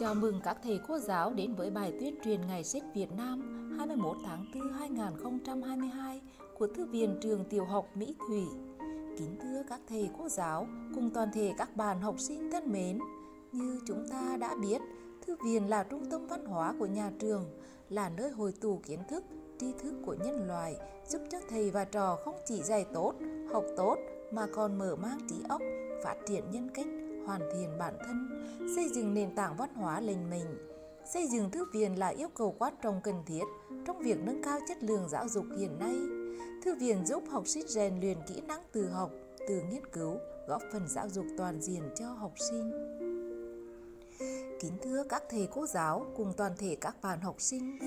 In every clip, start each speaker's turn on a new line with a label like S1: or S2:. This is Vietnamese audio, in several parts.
S1: Chào mừng các thầy cô giáo đến với bài tuyên truyền Ngày sách Việt Nam 21 tháng 4 2022 của Thư viện Trường Tiểu học Mỹ Thủy. Kính thưa các thầy cô giáo cùng toàn thể các bạn học sinh thân mến, như chúng ta đã biết, Thư viện là trung tâm văn hóa của nhà trường, là nơi hồi tụ kiến thức, tri thức của nhân loại, giúp cho thầy và trò không chỉ dạy tốt, học tốt mà còn mở mang trí óc, phát triển nhân cách, hoàn thiện bản thân, xây dựng nền tảng văn hóa lành mình. Xây dựng thư viện là yêu cầu quan trọng cần thiết trong việc nâng cao chất lượng giáo dục hiện nay. Thư viện giúp học sinh rèn luyện kỹ năng tự học, tự nghiên cứu, góp phần giáo dục toàn diện cho học sinh. Kính thưa các thầy cô giáo cùng toàn thể các bạn học sinh,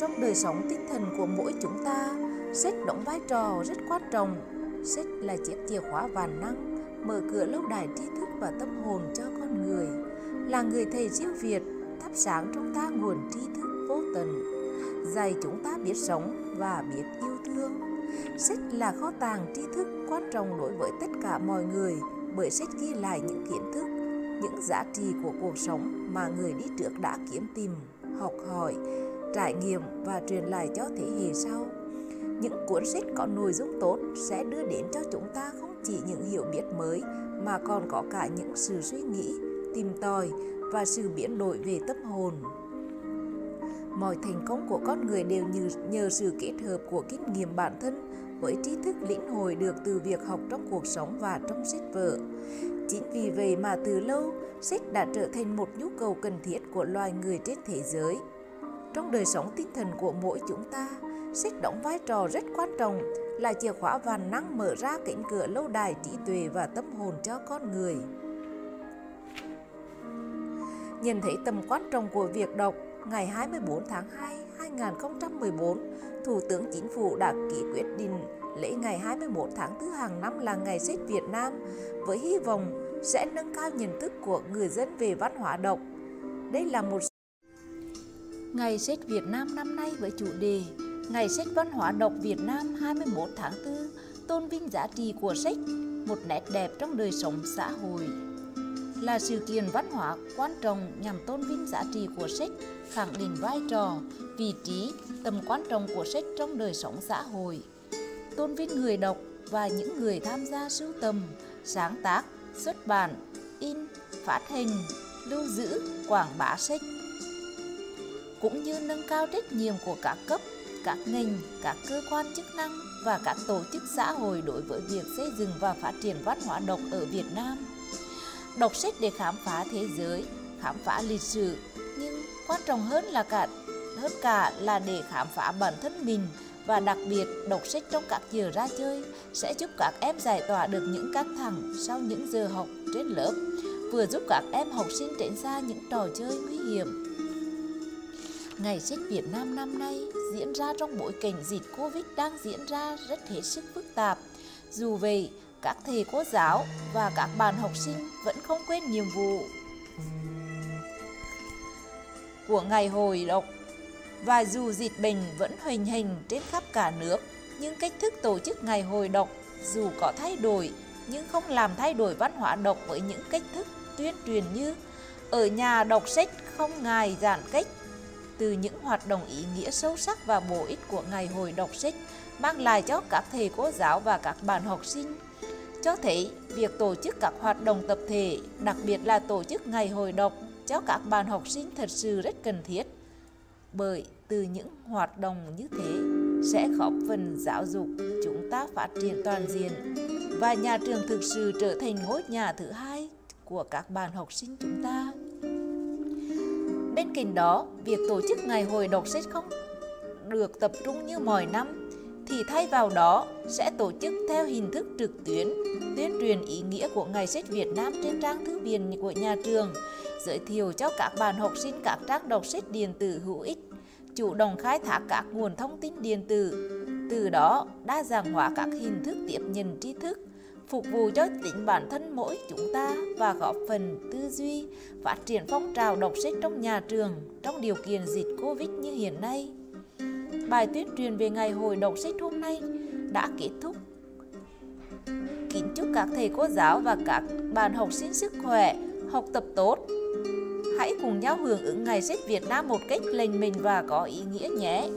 S1: trong đời sống tinh thần của mỗi chúng ta, sách đóng vai trò rất quan trọng. Sách là chiếc chìa khóa vạn năng, mở cửa lâu đài tri thức và tâm hồn cho con người, là người thầy siêu việt, thắp sáng trong ta nguồn tri thức vô tận, dạy chúng ta biết sống và biết yêu thương. Sách là kho tàng tri thức quan trọng đối với tất cả mọi người, bởi sách ghi lại những kiến thức, những giá trị của cuộc sống mà người đi trước đã kiếm tìm, học hỏi, trải nghiệm và truyền lại cho thế hệ sau. Những cuốn sách có nội dung tốt sẽ đưa đến cho chúng ta không chỉ những hiểu biết mới mà còn có cả những sự suy nghĩ, tìm tòi và sự biến đổi về tâm hồn. Mọi thành công của con người đều như, nhờ sự kết hợp của kinh nghiệm bản thân với trí thức lĩnh hội được từ việc học trong cuộc sống và trong sách vở. Chính vì vậy mà từ lâu, sách đã trở thành một nhu cầu cần thiết của loài người trên thế giới. Trong đời sống tinh thần của mỗi chúng ta, sách đóng vai trò rất quan trọng là chìa khóa vạn năng mở ra cánh cửa lâu đài trí tuệ và tâm hồn cho con người. Nhìn thấy tầm quan trọng của việc đọc, ngày 24 tháng 2, 2014, Thủ tướng Chính phủ đã ký quyết định lễ ngày 21 tháng 4 hàng năm là Ngày sách Việt Nam với hy vọng sẽ nâng cao nhận thức của người dân về văn hóa đọc. Đây là một Ngày sách Việt Nam năm nay với chủ đề Ngày sách văn hóa đọc Việt Nam 21 tháng 4 tôn vinh giá trị của sách, một nét đẹp trong đời sống xã hội. Là sự kiện văn hóa quan trọng nhằm tôn vinh giá trị của sách, khẳng định vai trò, vị trí, tầm quan trọng của sách trong đời sống xã hội. Tôn vinh người đọc và những người tham gia sưu tầm, sáng tác, xuất bản, in, phát hành, lưu giữ, quảng bá sách cũng như nâng cao trách nhiệm của các cấp các ngành, các cơ quan chức năng và các tổ chức xã hội đối với việc xây dựng và phát triển văn hóa đọc ở Việt Nam. Đọc sách để khám phá thế giới, khám phá lịch sử, nhưng quan trọng hơn là cả hơn cả là để khám phá bản thân mình và đặc biệt đọc sách trong các giờ ra chơi sẽ giúp các em giải tỏa được những căng thẳng sau những giờ học trên lớp, vừa giúp các em học sinh tránh xa những trò chơi nguy hiểm Ngày sách Việt Nam năm nay diễn ra trong bối cảnh dịch Covid đang diễn ra rất hết sức phức tạp. Dù vậy, các thầy cô giáo và các bạn học sinh vẫn không quên nhiệm vụ của ngày hồi đọc. Và dù dịch bệnh vẫn hoành hành trên khắp cả nước, nhưng cách thức tổ chức ngày hồi đọc dù có thay đổi nhưng không làm thay đổi văn hóa đọc với những cách thức tuyên truyền như ở nhà đọc sách không ngài giãn cách từ những hoạt động ý nghĩa sâu sắc và bổ ích của ngày hội đọc sách mang lại cho các thầy cô giáo và các bạn học sinh. Cho thấy việc tổ chức các hoạt động tập thể, đặc biệt là tổ chức ngày hội đọc cho các bạn học sinh thật sự rất cần thiết. Bởi từ những hoạt động như thế sẽ góp phần giáo dục chúng ta phát triển toàn diện và nhà trường thực sự trở thành ngôi nhà thứ hai của các bạn học sinh chúng ta. Bên cạnh đó, việc tổ chức ngày hội đọc sách không được tập trung như mọi năm, thì thay vào đó sẽ tổ chức theo hình thức trực tuyến, tuyên truyền ý nghĩa của Ngày sách Việt Nam trên trang thư viện của nhà trường, giới thiệu cho các bạn học sinh các trang đọc sách điện tử hữu ích, chủ động khai thác các nguồn thông tin điện tử, từ đó đa dạng hóa các hình thức tiếp nhận tri thức, phục vụ cho chính bản thân mỗi chúng ta và góp phần tư duy, phát triển phong trào đọc sách trong nhà trường trong điều kiện dịch Covid như hiện nay. Bài tuyên truyền về ngày hội đọc sách hôm nay đã kết thúc. Kính chúc các thầy cô giáo và các bạn học sinh sức khỏe, học tập tốt, Hãy cùng nhau hưởng ứng Ngày Sách Việt Nam một cách lành mình và có ý nghĩa nhé!